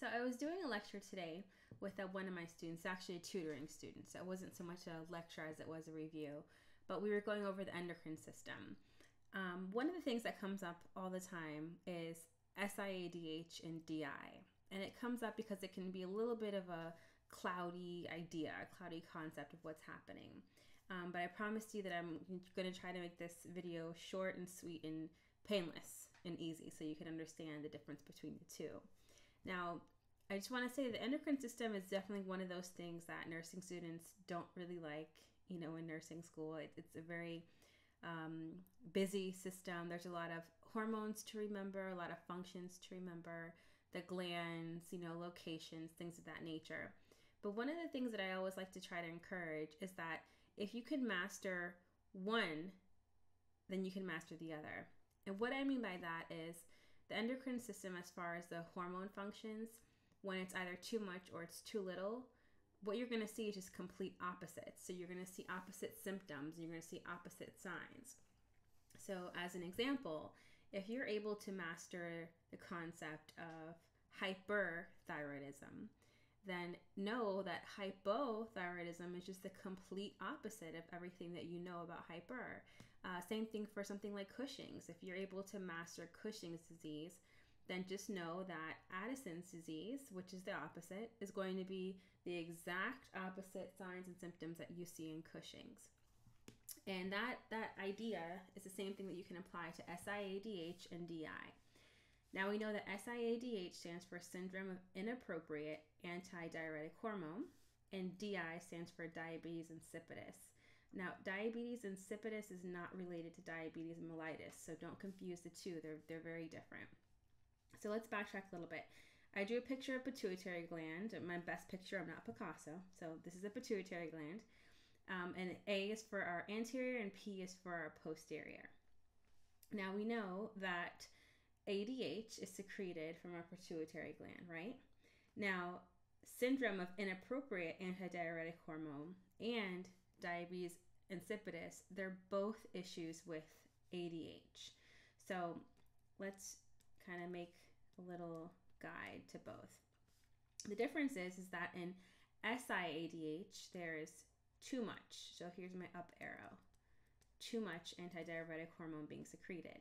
So I was doing a lecture today with uh, one of my students, actually a tutoring student. So it wasn't so much a lecture as it was a review, but we were going over the endocrine system. Um, one of the things that comes up all the time is SIADH and DI. And it comes up because it can be a little bit of a cloudy idea, a cloudy concept of what's happening. Um, but I promised you that I'm going to try to make this video short and sweet and painless and easy so you can understand the difference between the two. Now, I just want to say the endocrine system is definitely one of those things that nursing students don't really like, you know, in nursing school. It, it's a very um, busy system. There's a lot of hormones to remember, a lot of functions to remember, the glands, you know, locations, things of that nature. But one of the things that I always like to try to encourage is that if you can master one, then you can master the other. And what I mean by that is the endocrine system, as far as the hormone functions, when it's either too much or it's too little, what you're going to see is just complete opposites. So you're going to see opposite symptoms, you're going to see opposite signs. So, as an example, if you're able to master the concept of hyperthyroidism, then know that hypothyroidism is just the complete opposite of everything that you know about hyper. Uh, same thing for something like Cushing's. If you're able to master Cushing's disease, then just know that Addison's disease, which is the opposite, is going to be the exact opposite signs and symptoms that you see in Cushing's. And that, that idea is the same thing that you can apply to SIADH and DI. Now we know that SIADH stands for Syndrome of Inappropriate Antidiuretic Hormone, and DI stands for Diabetes insipidus. Now, diabetes insipidus is not related to diabetes mellitus, so don't confuse the two. They're, they're very different. So let's backtrack a little bit. I drew a picture of pituitary gland. My best picture, I'm not Picasso. So this is a pituitary gland. Um, and A is for our anterior and P is for our posterior. Now we know that ADH is secreted from our pituitary gland, right? Now, syndrome of inappropriate antidiuretic hormone and diabetes insipidus, they're both issues with ADH. So let's kind of make a little guide to both. The difference is, is that in SIADH, there is too much. So here's my up arrow. Too much antidiuretic hormone being secreted.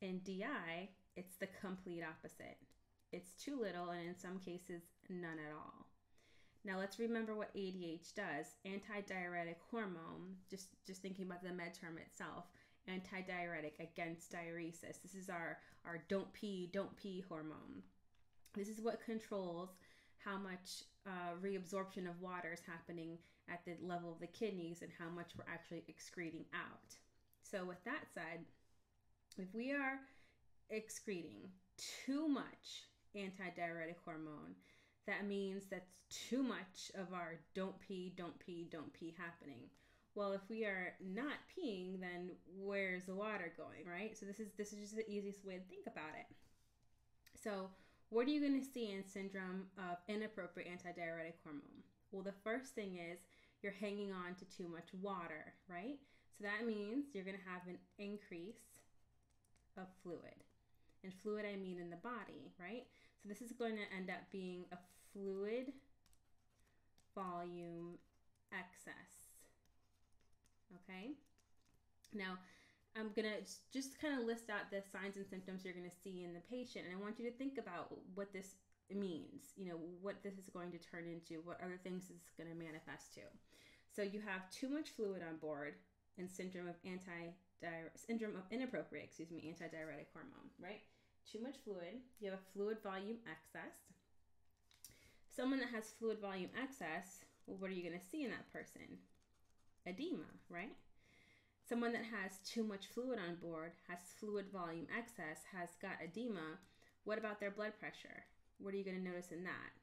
In DI, it's the complete opposite. It's too little, and in some cases, none at all. Now let's remember what ADH does. Antidiuretic hormone, just, just thinking about the med term itself, antidiuretic against diuresis. This is our, our don't pee, don't pee hormone. This is what controls how much uh, reabsorption of water is happening at the level of the kidneys and how much we're actually excreting out. So, with that said, if we are excreting too much antidiuretic hormone, that means that's too much of our don't pee, don't pee, don't pee happening. Well, if we are not peeing, then where's the water going, right? So this is this is just the easiest way to think about it. So, what are you going to see in syndrome of inappropriate antidiuretic hormone? Well, the first thing is you're hanging on to too much water, right? So that means you're going to have an increase of fluid. And fluid, I mean in the body, right? So this is going to end up being a fluid volume excess. Okay? Now, I'm going to just kind of list out the signs and symptoms you're going to see in the patient. And I want you to think about what this means, you know, what this is going to turn into, what other things it's going to manifest to. So you have too much fluid on board and syndrome of anti syndrome of inappropriate, excuse me, antidiuretic hormone, right? Too much fluid. You have a fluid volume excess. Someone that has fluid volume excess, well, what are you going to see in that person? Edema, right? Someone that has too much fluid on board, has fluid volume excess, has got edema. What about their blood pressure? What are you going to notice in that?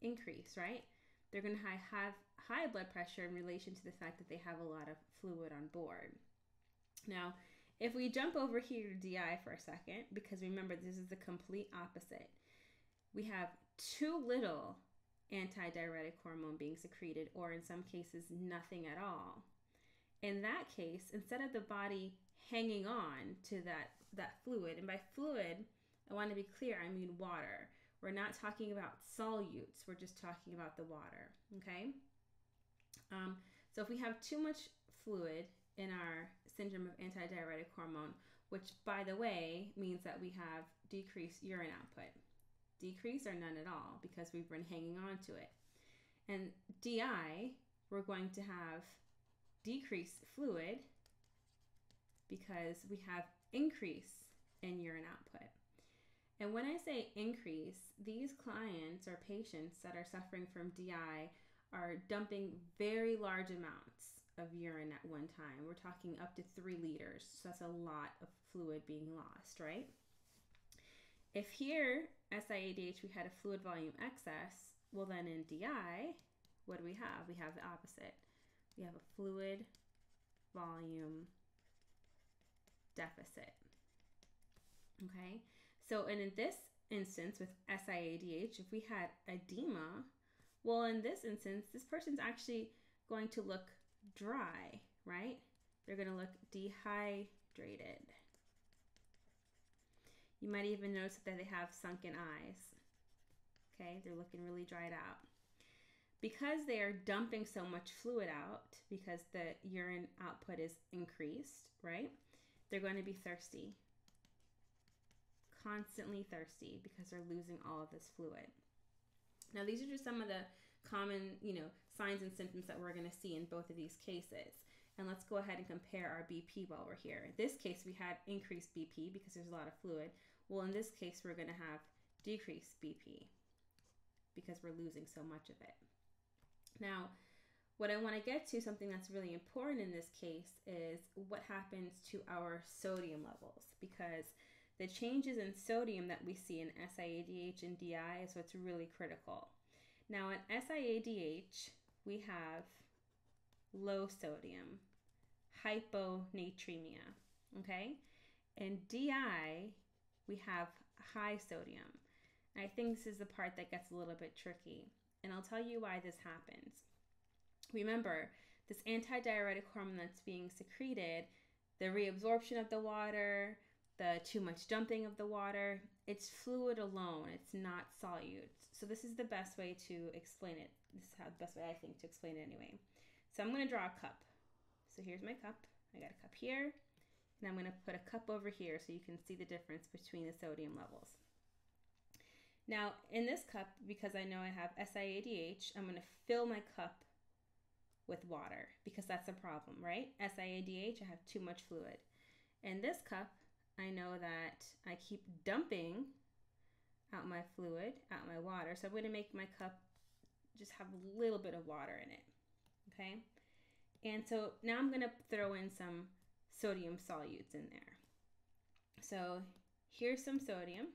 Increase, right? They're going to have high blood pressure in relation to the fact that they have a lot of fluid on board. Now, if we jump over here to DI for a second, because remember, this is the complete opposite. We have too little antidiuretic hormone being secreted, or in some cases, nothing at all. In that case, instead of the body hanging on to that, that fluid, and by fluid, I want to be clear, I mean water. We're not talking about solutes, we're just talking about the water, okay? Um, so if we have too much fluid in our syndrome of antidiuretic hormone, which by the way means that we have decreased urine output. Decrease or none at all because we've been hanging on to it. And DI, we're going to have decreased fluid because we have increase in urine output. And when I say increase, these clients or patients that are suffering from DI are dumping very large amounts of urine at one time. We're talking up to three liters. So that's a lot of fluid being lost, right? If here, SIADH, we had a fluid volume excess, well, then in DI, what do we have? We have the opposite. We have a fluid volume deficit. Okay, so and in this instance with SIADH, if we had edema, well, in this instance, this person's actually going to look dry, right? They're going to look dehydrated. You might even notice that they have sunken eyes. Okay, they're looking really dried out. Because they are dumping so much fluid out, because the urine output is increased, right? They're going to be thirsty. Constantly thirsty because they're losing all of this fluid. Now, these are just some of the common, you know, signs and symptoms that we're going to see in both of these cases. And let's go ahead and compare our BP while we're here. In this case, we had increased BP because there's a lot of fluid. Well, in this case, we're going to have decreased BP because we're losing so much of it. Now, what I want to get to, something that's really important in this case, is what happens to our sodium levels because the changes in sodium that we see in SIADH and DI is what's really critical. Now, in SIADH, we have low sodium, hyponatremia, okay? And DI, we have high sodium. And I think this is the part that gets a little bit tricky. And I'll tell you why this happens. Remember, this antidiuretic hormone that's being secreted, the reabsorption of the water, the too much dumping of the water, it's fluid alone, it's not solute. So this is the best way to explain it. This is how the best way I think to explain it anyway. So I'm going to draw a cup. So here's my cup. I got a cup here, and I'm going to put a cup over here so you can see the difference between the sodium levels. Now, in this cup, because I know I have SIADH, I'm going to fill my cup with water because that's a problem, right? SIADH, I have too much fluid. In this cup, I know that I keep dumping out my fluid, out my water. So I'm going to make my cup just have a little bit of water in it. Okay? And so now I'm going to throw in some sodium solutes in there. So here's some sodium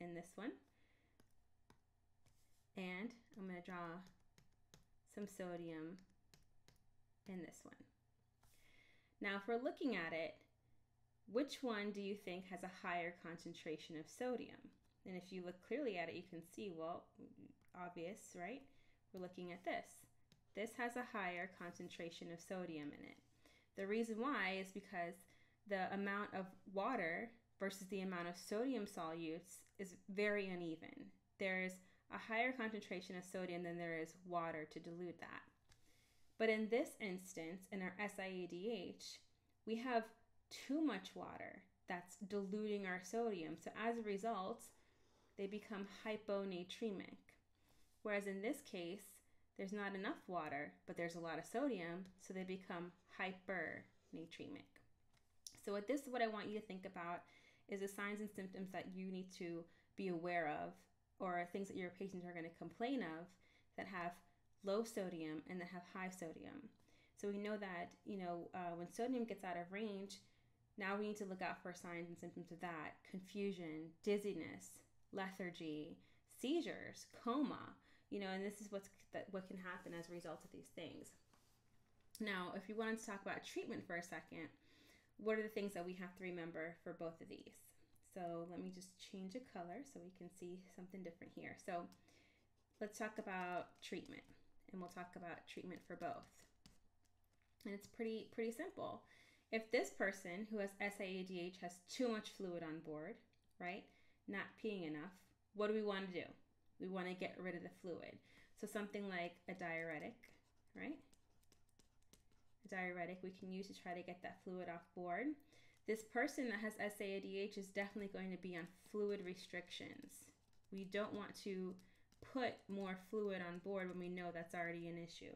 in this one. And I'm going to draw some sodium in this one. Now, if we're looking at it, which one do you think has a higher concentration of sodium? And if you look clearly at it, you can see, well, obvious, right? We're looking at this. This has a higher concentration of sodium in it. The reason why is because the amount of water versus the amount of sodium solutes is very uneven. There's a higher concentration of sodium than there is water to dilute that. But in this instance, in our SIADH, we have too much water that's diluting our sodium. So as a result, they become hyponatremic. Whereas in this case, there's not enough water, but there's a lot of sodium, so they become hypernatremic. So what this what I want you to think about is the signs and symptoms that you need to be aware of or things that your patients are going to complain of that have low sodium and that have high sodium. So we know that, you know, uh, when sodium gets out of range, now we need to look out for signs and symptoms of that confusion, dizziness, lethargy, seizures, coma, you know, and this is what's that what can happen as a result of these things. Now, if you wanted to talk about treatment for a second, what are the things that we have to remember for both of these? So let me just change a color so we can see something different here. So let's talk about treatment and we'll talk about treatment for both. And it's pretty pretty simple. If this person who has SIADH has too much fluid on board, right? Not peeing enough, what do we want to do? We want to get rid of the fluid. So something like a diuretic, right? A diuretic we can use to try to get that fluid off board. This person that has SIADH is definitely going to be on fluid restrictions. We don't want to put more fluid on board when we know that's already an issue.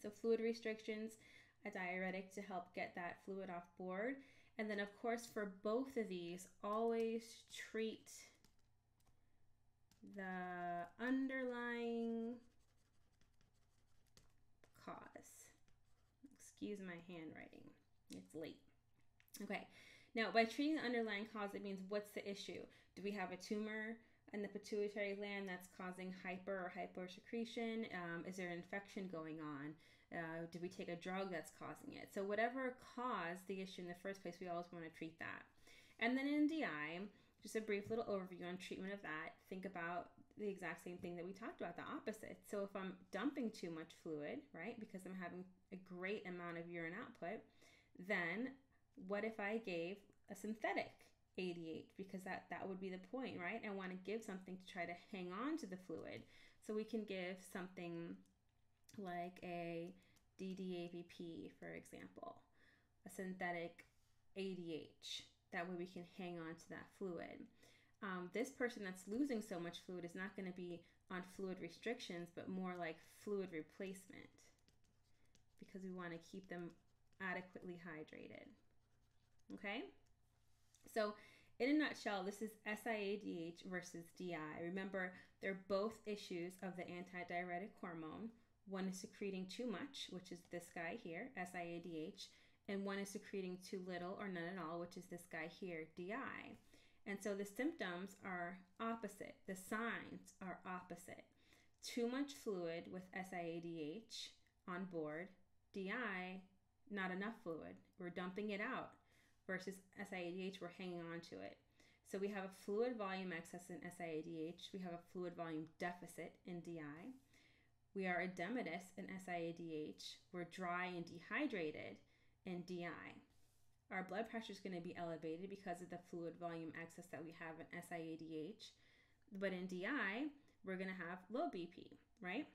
So fluid restrictions, a diuretic to help get that fluid off board. And then, of course, for both of these, always treat the underlying cause. Excuse my handwriting, it's late. Okay, now by treating the underlying cause, it means what's the issue? Do we have a tumor? in the pituitary gland that's causing hyper or hypersecretion? Um, is there an infection going on? Uh, did we take a drug that's causing it? So, whatever caused the issue in the first place, we always want to treat that. And then in DI, just a brief little overview on treatment of that. Think about the exact same thing that we talked about, the opposite. So, if I'm dumping too much fluid, right, because I'm having a great amount of urine output, then what if I gave a synthetic ADH? Because that, that would be the point, right? I want to give something to try to hang on to the fluid. So, we can give something like a DDAVP, for example, a synthetic ADH. That way we can hang on to that fluid. Um, this person that's losing so much fluid is not going to be on fluid restrictions, but more like fluid replacement because we want to keep them adequately hydrated. Okay? So, in a nutshell, this is SIADH versus DI. Remember, they're both issues of the antidiuretic hormone. One is secreting too much, which is this guy here, SIADH, and one is secreting too little or none at all, which is this guy here, DI. And so the symptoms are opposite, the signs are opposite. Too much fluid with SIADH on board, DI, not enough fluid. We're dumping it out versus SIADH, we're hanging on to it. So we have a fluid volume excess in SIADH, we have a fluid volume deficit in DI. We are edematous in SIADH. We're dry and dehydrated in DI. Our blood pressure is going to be elevated because of the fluid volume excess that we have in SIADH. But in DI, we're going to have low BP, right?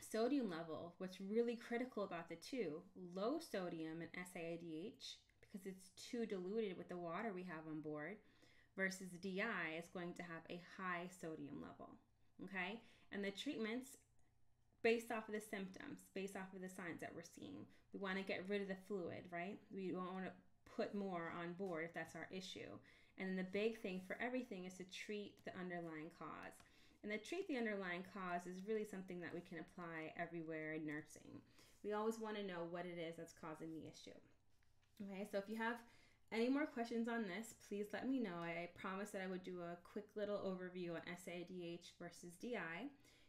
Sodium level, what's really critical about the two, low sodium in SIADH because it's too diluted with the water we have on board versus DI is going to have a high sodium level. Okay? And the treatments based off of the symptoms, based off of the signs that we're seeing. We want to get rid of the fluid, right? We don't want to put more on board if that's our issue. And then the big thing for everything is to treat the underlying cause. And to treat the underlying cause is really something that we can apply everywhere in nursing. We always want to know what it is that's causing the issue. Okay, so if you have any more questions on this, please let me know. I promised that I would do a quick little overview on SIADH versus DI.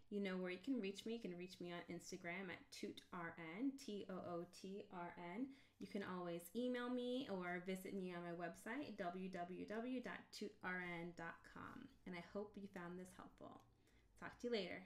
You know where you can reach me. You can reach me on Instagram at tootrn, T O O T R N. You can always email me or visit me on my website, www.tootrn.com. And I hope you found this helpful. Talk to you later.